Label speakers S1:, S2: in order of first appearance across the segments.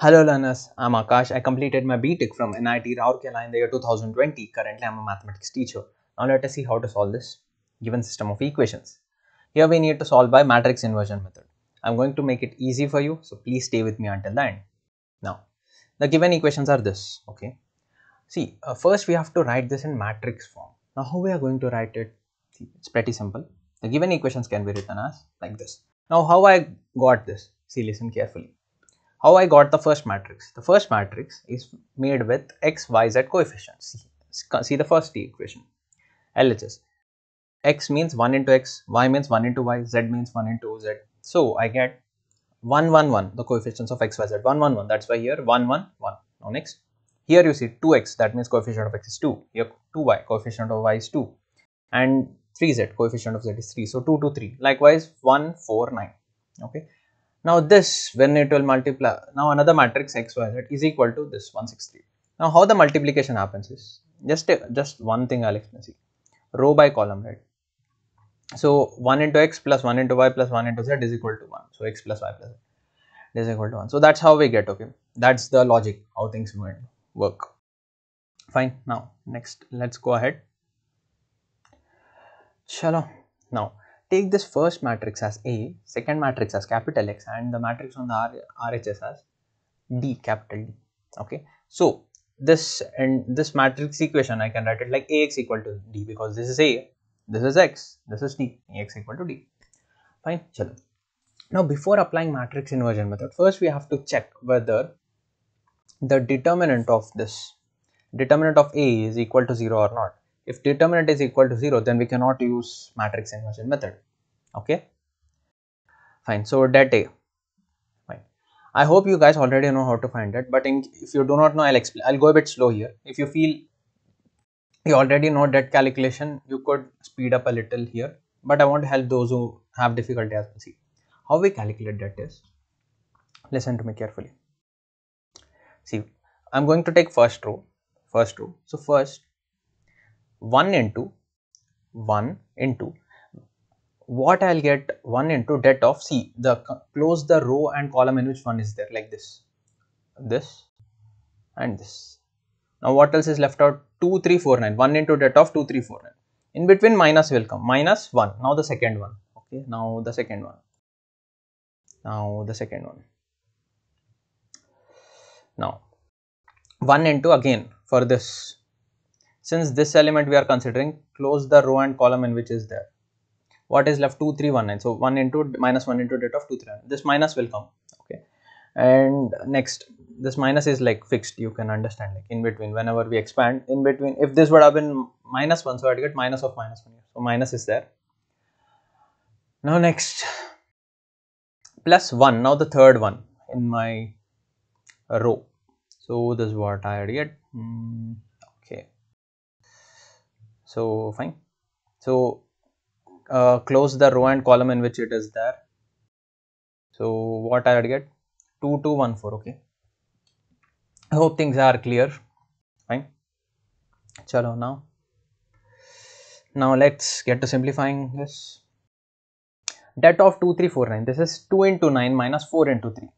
S1: Hello learners, I'm Akash. I completed my BTech from NIT Rourkela in the year 2020. Currently, I'm a mathematics teacher. Now let us see how to solve this given system of equations. Here we need to solve by matrix inversion method. I'm going to make it easy for you, so please stay with me until the end. Now, the given equations are this, okay? See, uh, first we have to write this in matrix form. Now, how we are going to write it? See, it's pretty simple. The given equations can be written as like this. Now, how I got this? See, listen carefully how I got the first matrix. The first matrix is made with x, y, z coefficients. See, see the first equation. LHS. x means 1 into x, y means 1 into y, z means 1 into z. So, I get 1, 1, 1, the coefficients of x, y, z, 1, 1, 1. That's why here 1, 1, 1. Now, next. Here you see 2x, that means coefficient of x is 2. Here 2y, coefficient of y is 2. And 3z, coefficient of z is 3. So, 2, 2, 3. Likewise, 1, 4, 9. Okay now this when it will multiply, now another matrix x, y, z is equal to this 163. Now how the multiplication happens is just just one thing I'll explain. See, row by column, right? So 1 into x plus 1 into y plus 1 into z is equal to 1. So x plus y plus z is equal to 1. So that's how we get, okay. That's the logic how things work. Fine. Now next let's go ahead. Shalom. Now take this first matrix as A, second matrix as capital X and the matrix on the R RHS as D capital D. Okay. So this and this matrix equation I can write it like Ax equal to D because this is A, this is X, this is D, Ax equal to D. Fine. Chalo. Now before applying matrix inversion method, first we have to check whether the determinant of this determinant of A is equal to 0 or not. If determinant is equal to 0, then we cannot use matrix inversion method. Okay. Fine. So that A. Fine. I hope you guys already know how to find it. But in, if you do not know, I'll explain. I'll go a bit slow here. If you feel you already know that calculation, you could speed up a little here. But I want to help those who have difficulty as well. See how we calculate that is. Listen to me carefully. See, I'm going to take first row. First row. So first 1 into 1 into. What I'll get 1 into det of C the close the row and column in which one is there like this. This and this. Now what else is left out? 2 3 4 9 1 into det of 2 3 4 9 in between minus will come minus 1 now the second one. Okay now the second one. Now the second one. Now 1 into again for this since this element we are considering, close the row and column in which is there. What is left? 2, 3, 1, 9. So 1 into minus 1 into det of 2, 3, 9. This minus will come. Okay. And next, this minus is like fixed. You can understand like in between whenever we expand in between. If this would have been minus 1, so I'd get minus of minus 1. So minus is there. Now next, plus 1. Now the third one in my row. So this is what I get. Hmm so fine. So uh, close the row and column in which it is there. So what i would get 2214 okay. I hope things are clear. Fine. Chalo now. Now let's get to simplifying this. Det of 2349 this is 2 into 9 minus 4 into 3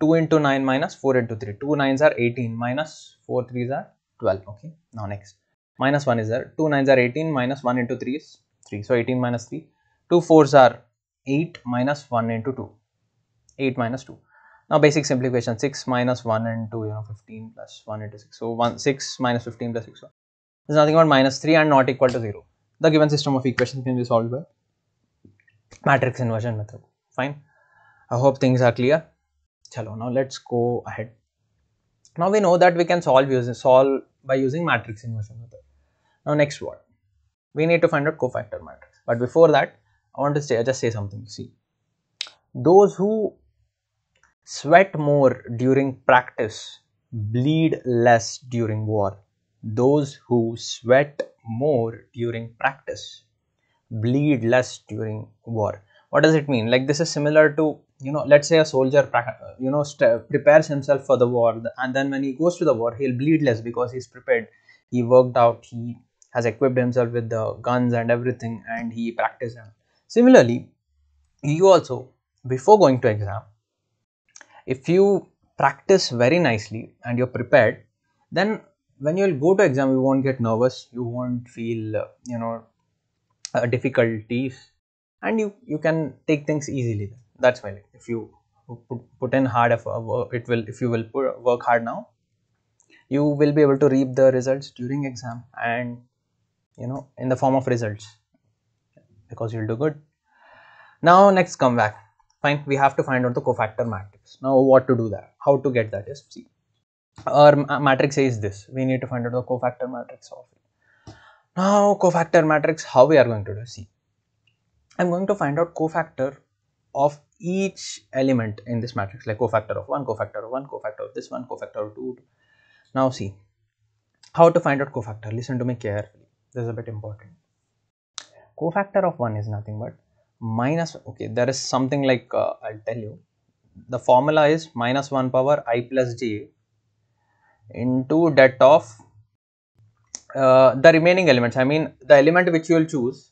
S1: 2 into 9 minus 4 into 3 2 9s are 18 minus 4 3s are 12 okay. Now next minus 1 is there. 2 9s are 18 minus 1 into 3 is 3 so 18 minus 3 2 4s are 8 minus 1 into 2 8 minus 2 now basic simplification 6 minus 1 into you know 15 plus 1 into 6 so 1 6 minus 15 plus 6 is nothing but minus 3 and not equal to 0 the given system of equations can be solved by matrix inversion method. Fine. I hope things are clear. Chalo now let's go ahead now we know that we can solve using solve by using matrix inversion method now next what? We need to find out cofactor matrix. But before that, I want to say I just say something. See, those who sweat more during practice bleed less during war. Those who sweat more during practice bleed less during war. What does it mean? Like this is similar to you know, let's say a soldier you know prepares himself for the war, and then when he goes to the war, he'll bleed less because he's prepared. He worked out. He has equipped himself with the guns and everything and he practiced them. Similarly, you also before going to exam, if you practice very nicely and you're prepared then when you'll go to exam you won't get nervous you won't feel uh, you know uh, difficulties and you you can take things easily that's why if you put, put in hard effort uh, it will if you will put, work hard now you will be able to reap the results during exam and you know in the form of results because you'll do good. Now next come back. Fine we have to find out the cofactor matrix. Now what to do that how to get that is see our uh, matrix is this. We need to find out the cofactor matrix of it. Now cofactor matrix how we are going to do? See i'm going to find out cofactor of each element in this matrix like cofactor of 1 cofactor of 1 cofactor of this one cofactor of 2 now see how to find out cofactor? Listen to me carefully. This is a bit important. Cofactor of 1 is nothing but minus okay there is something like uh, i'll tell you. The formula is minus 1 power i plus j into det of uh, the remaining elements. I mean the element which you will choose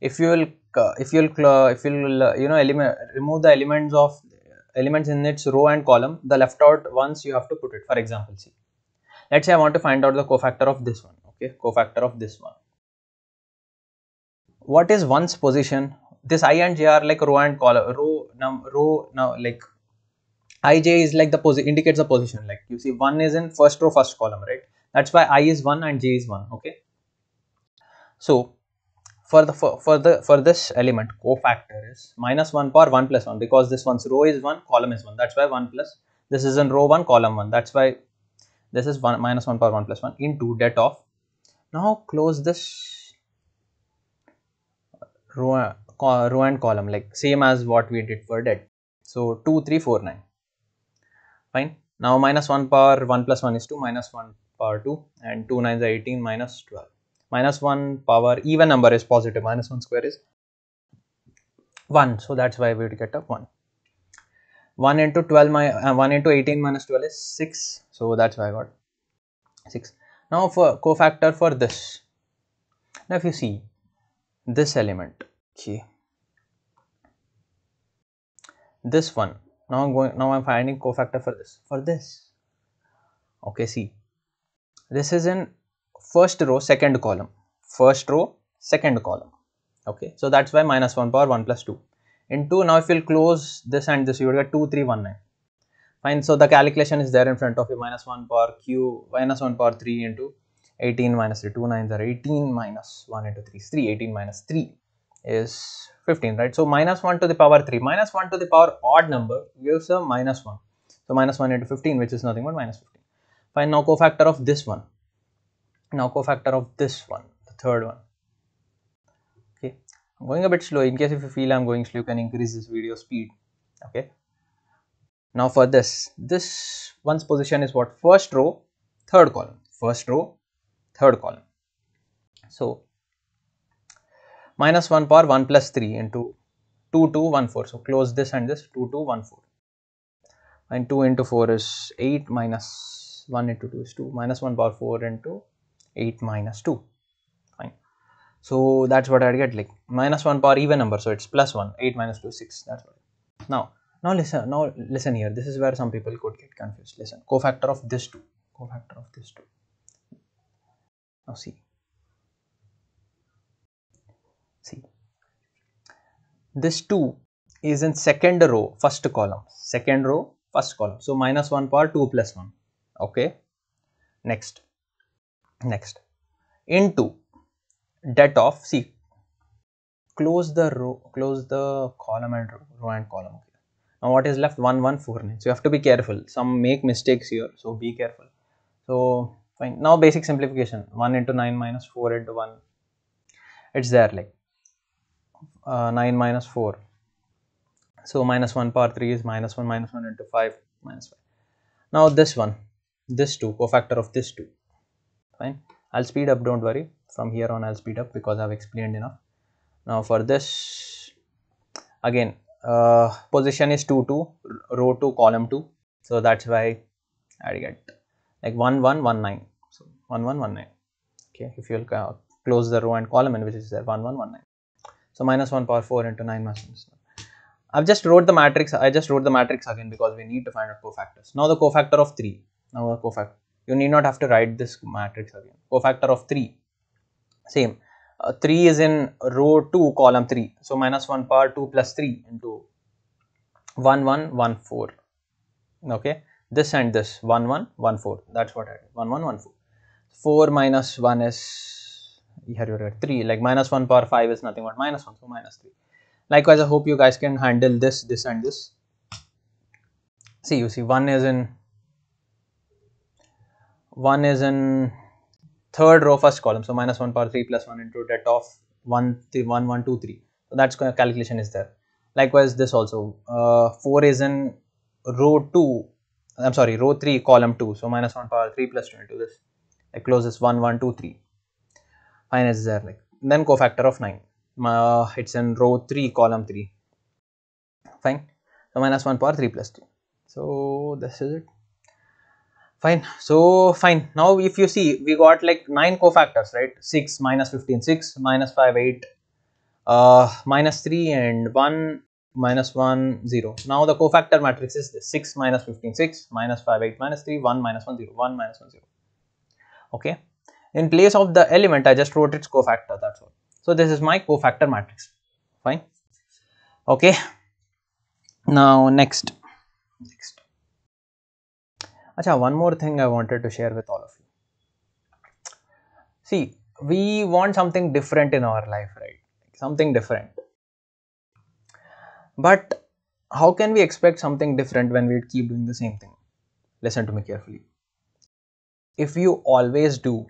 S1: if you will uh, if you'll if you'll uh, you know element remove the elements of elements in its row and column the left out ones you have to put it. For example see let's say i want to find out the cofactor of this one okay? Cofactor of this one. What is one's position? This i and j are like row and column row num row now like ij is like the position indicates the position. Like you see one is in first row first column right? That's why i is 1 and j is 1 okay? So for the for, for the for this element cofactor is minus 1 power 1 plus 1 because this one's row is 1 column is 1 that's why 1 plus this is in row 1 column 1 that's why this is 1 minus 1 power 1 plus 1 into det of now close this row, row and column like same as what we did for det. So 2 3 4 9 fine. Now minus 1 power 1 plus 1 is 2 minus 1 power 2 and 2 9s are 18 minus 12 minus 1 power even number is positive minus 1 square is 1 so that's why we would get a 1 1 into 12 my uh, 1 into 18 minus 12 is 6 so that's why i got 6 now for cofactor for this. Now if you see this element okay this one. Now i'm going now i'm finding cofactor for this for this. Okay see this is in first row second column. First row second column. Okay so that's why minus 1 power 1 plus 2 into now if you'll close this and this you will get 2 3 1 9 fine so the calculation is there in front of you. Minus 1 power q minus 1 power 3 into 18 minus 3 2 9s are 18 minus 1 into 3 is 3 18 minus 3 is 15 right? So minus 1 to the power 3 minus 1 to the power odd number gives a minus 1 so minus 1 into 15 which is nothing but minus 15 fine now cofactor of this one now cofactor of this one the third one. Okay. I'm going a bit slow. In case if you feel i'm going slow you can increase this video speed. Okay. Now for this. This one's position is what? First row third column. First row third column. So minus 1 power 1 plus 3 into 2 2 1 4 so close this and this 2 2 1 4 and 2 into 4 is 8 minus 1 into 2 is 2 minus 1 power 4 into 8 minus 2 fine. So that's what i get like minus 1 power even number. So it's plus 1 8 minus 2 6 that's what now now listen now listen here. This is where some people could get confused. Listen cofactor of this two. Cofactor of this two. Now see. See. This 2 is in second row first column. Second row first column. So minus 1 power 2 plus 1 okay? Next next. Into. Det of see close the row close the column and row, row and column. Now what is left? 1 1 4 9 so you have to be careful. Some make mistakes here so be careful. So fine. Now basic simplification. 1 into 9 minus 4 into 1 it's there like uh, 9 minus 4 so minus 1 power 3 is minus 1 minus 1 into 5 minus 5 now this one this 2 cofactor of this 2 fine i'll speed up don't worry from here on i'll speed up because i've explained enough now for this again uh, position is 2 2 row 2 column 2 so that's why i get like 1 1 1 9 so 1 1 1 9 okay if you'll uh, close the row and column in which is there 1 1 1 9 so minus 1 power 4 into 9 minus 1 I've just wrote the matrix. I just wrote the matrix again because we need to find out cofactors. Now the cofactor of 3. Now the cofactor. You need not have to write this matrix again. Cofactor of 3. Same. Uh, 3 is in row 2 column 3. So minus 1 power 2 plus 3 into 1 1 1 4. Okay. This and this 1 1 1 4. That's what I did. 1 1 1 4. 4 minus 1 is here you write 3 like minus 1 power 5 is nothing but minus 1 so minus 3 likewise i hope you guys can handle this this and this see you see one is in one is in third row first column. So minus 1 power 3 plus 1 into det of 1 3 1 1 2 3 so that's calculation is there. Likewise this also. Uh, 4 is in row 2 i'm sorry row 3 column 2 so minus 1 power 3 plus 2 into this. It closes 1 1 2 3 fine is there like then cofactor of 9 uh, it's in row 3 column 3 fine. So minus 1 power 3 plus 2 so this is it fine so fine now if you see we got like 9 cofactors right 6 minus 15 6 minus 5 8 uh, minus 3 and 1 minus 1 0 now the cofactor matrix is this 6 minus 15 6 minus 5 8 minus 3 1 minus 1 0 1 minus 1 0 okay in place of the element i just wrote its cofactor that's all so this is my cofactor matrix. Fine. Okay. Now next. Next. Acha, one more thing I wanted to share with all of you. See, we want something different in our life, right? Something different. But how can we expect something different when we keep doing the same thing? Listen to me carefully. If you always do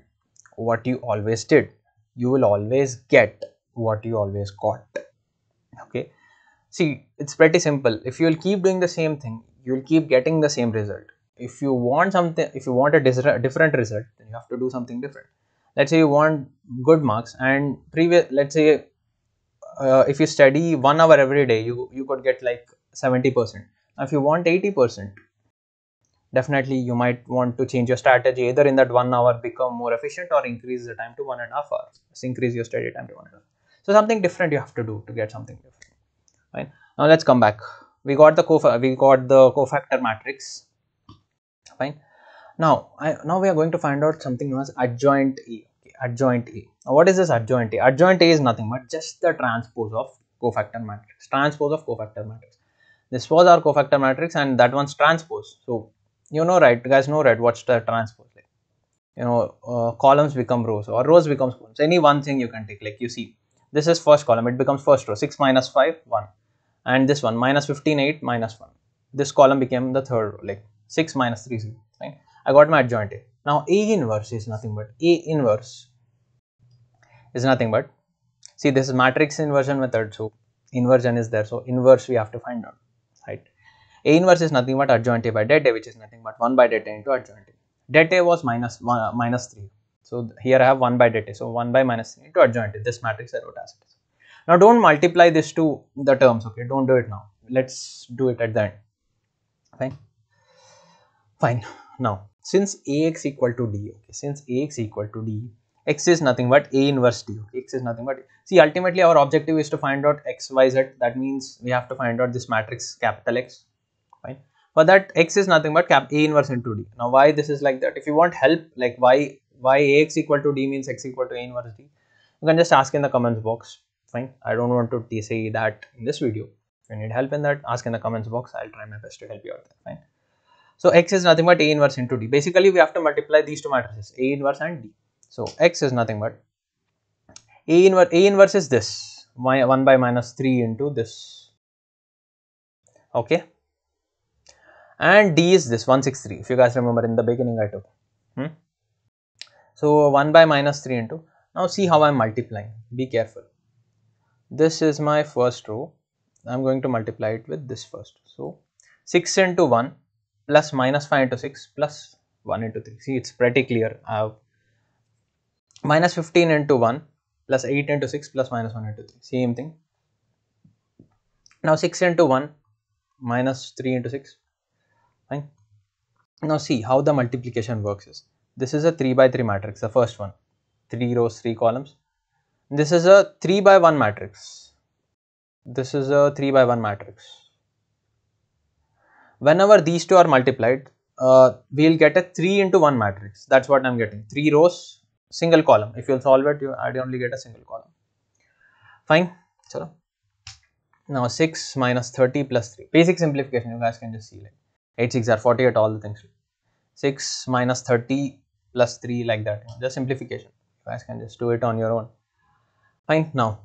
S1: what you always did, you will always get what you always got okay see it's pretty simple if you will keep doing the same thing you will keep getting the same result if you want something if you want a different result then you have to do something different. Let's say you want good marks and previous let's say uh, if you study one hour every day you you could get like 70 percent. Now, if you want 80 percent definitely you might want to change your strategy. Either in that one hour become more efficient or increase the time to one and a half hours. Increase your study time to one and a half. So something different you have to do to get something different right? Now let's come back. We got the co we got the cofactor matrix fine. Now I, now we are going to find out something known as adjoint A adjoint A. Now what is this adjoint A? Adjoint A is nothing but just the transpose of cofactor matrix. Transpose of cofactor matrix. This was our cofactor matrix and that one's transpose. So you know right? You guys know right? What's the transpose like? You know uh, columns become rows or rows becomes columns. Any one thing you can take like you see. This is first column. It becomes first row. 6 minus 5 1 and this one minus 15 8 minus 1 this column became the third row like 6 minus 3 0 right i got my adjoint a now a inverse is nothing but a inverse is nothing but see this is matrix inversion method so inversion is there so inverse we have to find out right a inverse is nothing but adjoint A by det A which is nothing but 1 by det A into adjoint A. Det A was minus, one, uh, minus 3. So here I have 1 by det A. So 1 by minus 3 into adjoint A. This matrix I wrote as it is. Now don't multiply this to the terms, okay? Don't do it now. Let's do it at the end. Fine. Fine. Now since Ax equal to D, okay, since Ax equal to D, x is nothing but A inverse D, okay? x is nothing but, see ultimately our objective is to find out x, y, z, that means we have to find out this matrix capital X, fine. For that x is nothing but cap a inverse into d. Now why this is like that? If you want help like why why ax equal to d means x equal to a inverse d you can just ask in the comments box fine. I don't want to say that in this video. If you need help in that ask in the comments box. I'll try my best to help you out there fine so x is nothing but a inverse into d. Basically we have to multiply these two matrices a inverse and d. So x is nothing but a inverse a inverse is this. My 1 by minus 3 into this. Okay? And D is this 163 if you guys remember in the beginning I took. Hmm? So 1 by minus 3 into. Now see how I am multiplying. Be careful. This is my first row. I am going to multiply it with this first. So 6 into 1 plus minus 5 into 6 plus 1 into 3 see it's pretty clear. I have minus 15 into 1 plus 8 into 6 plus minus 1 into 3 same thing. Now 6 into 1 minus 3 into 6 fine. Now see how the multiplication works is. This is a 3 by 3 matrix the first one. 3 rows 3 columns. This is a 3 by 1 matrix. This is a 3 by 1 matrix whenever these two are multiplied uh, we'll get a 3 into 1 matrix. That's what i'm getting. 3 rows single column. If you'll solve it you i only get a single column. Fine. So now 6 minus 30 plus 3 basic simplification you guys can just see like 8 6 are 48 all the things. 6 minus 30 plus 3 like that. Just simplification. You guys can just do it on your own. Fine. Now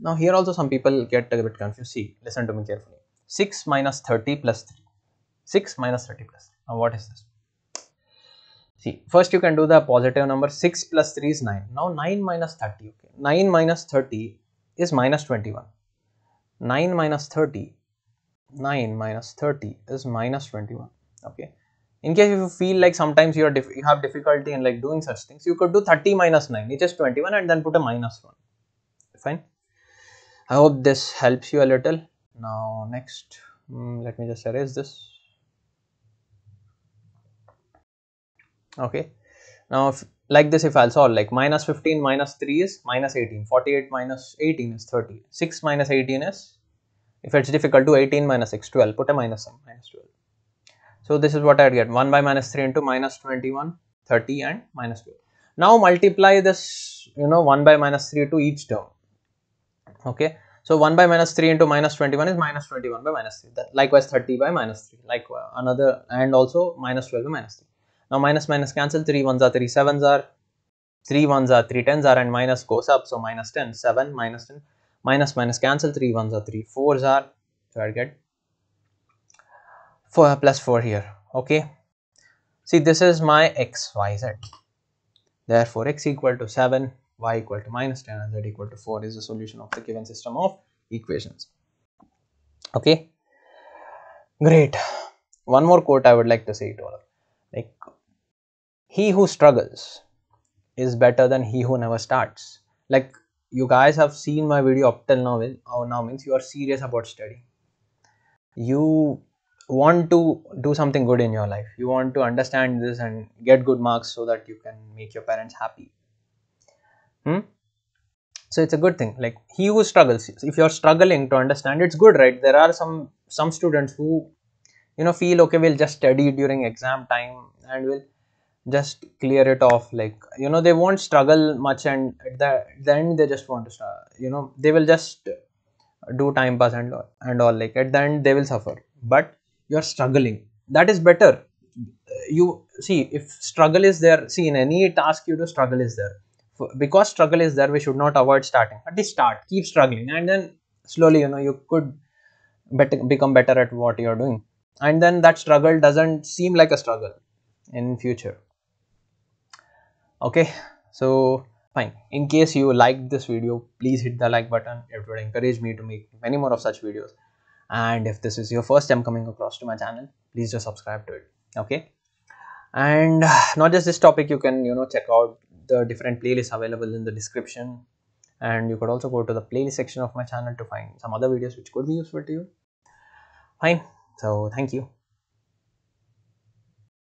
S1: now here also some people get a bit confused. See listen to me carefully. 6 minus 30 plus 3 6 minus 30 plus. 3 now what is this? See first you can do the positive number. 6 plus 3 is 9 now 9 minus 30 okay. 9 minus 30 is minus 21 9 minus 30 9 minus 30 is minus 21 okay. In case if you feel like sometimes you are you have difficulty in like doing such things you could do 30 minus 9 which is 21 and then put a minus 1 fine? I hope this helps you a little. Now next mm, let me just erase this okay. Now if, like this if i'll solve like minus 15 minus 3 is minus 18 48 minus 18 is 30 6 minus 18 is if it's difficult to 18 minus 6 12 put a minus sign minus 12 so this is what i'd get. 1 by minus 3 into minus 21 30 and minus 12 now multiply this you know 1 by minus 3 to each term. Okay. So 1 by minus 3 into minus 21 is minus 21 by minus 3 that likewise 30 by minus 3 like uh, another and also minus 12 by minus 3 now minus minus cancel. 3 ones are 3 7s are. 3 ones are 3 10s are and minus goes up. So minus 10 7 minus 10 minus minus cancel. 3 ones are 3 4s are. So I get 4 plus 4 here. Okay. See this is my x y z. Therefore x equal to 7 y equal to minus 10 and z equal to 4 is the solution of the given system of equations. Okay. Great. One more quote i would like to say to all like he who struggles is better than he who never starts. Like you guys have seen my video up till now oh, now means you are serious about study. You want to do something good in your life. You want to understand this and get good marks so that you can make your parents happy. Hmm? so it's a good thing. Like he who struggles if you're struggling to understand it's good right? There are some some students who you know feel okay we'll just study during exam time and we'll just clear it off like you know they won't struggle much and at the, the end they just want to start you know they will just do time pass and and all like at the end they will suffer. But you're struggling. That is better. You see if struggle is there see in any task you do struggle is there. Because struggle is there we should not avoid starting. At least start. Keep struggling. And then slowly you know you could better become better at what you're doing. And then that struggle doesn't seem like a struggle in future okay so fine. In case you liked this video please hit the like button. It would encourage me to make many more of such videos. And if this is your first time coming across to my channel please just subscribe to it. Okay? And not just this topic you can you know check out the different playlists available in the description. And you could also go to the playlist section of my channel to find some other videos which could be useful to you. Fine. So thank you